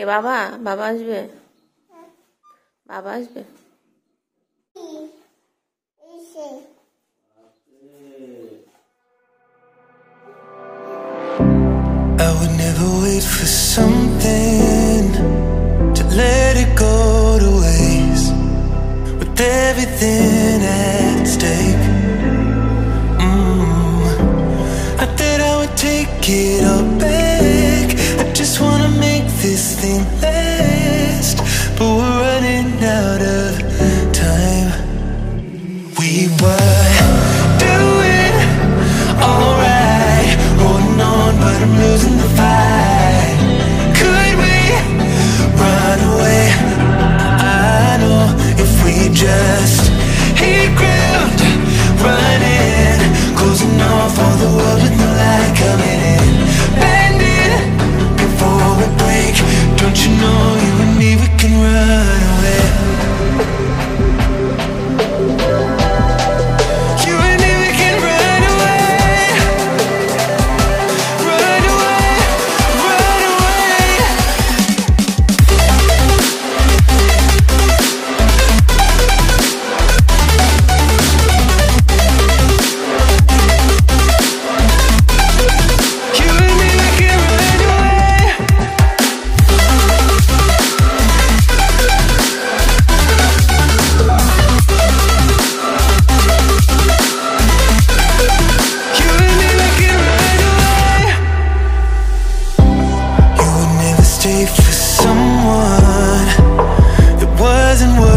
কে বাবা বাবা আসবে বাবা আসবে I would never wait for something to let it go to waste with everything at stake. Mm. I thought I would take it out of time. We were. it wasn't worth it.